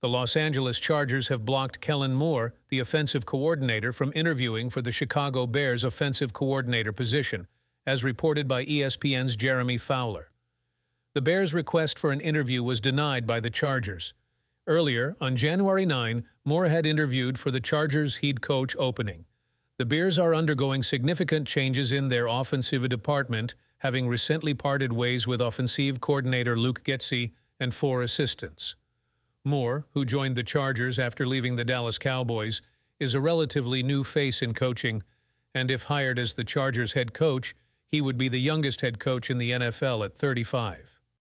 The Los Angeles Chargers have blocked Kellen Moore, the offensive coordinator, from interviewing for the Chicago Bears offensive coordinator position, as reported by ESPN's Jeremy Fowler. The Bears' request for an interview was denied by the Chargers. Earlier, on January 9, Moore had interviewed for the Chargers' head coach opening. The Bears are undergoing significant changes in their offensive department, having recently parted ways with offensive coordinator Luke Getsy and four assistants. Moore, who joined the Chargers after leaving the Dallas Cowboys, is a relatively new face in coaching, and if hired as the Chargers head coach, he would be the youngest head coach in the NFL at 35.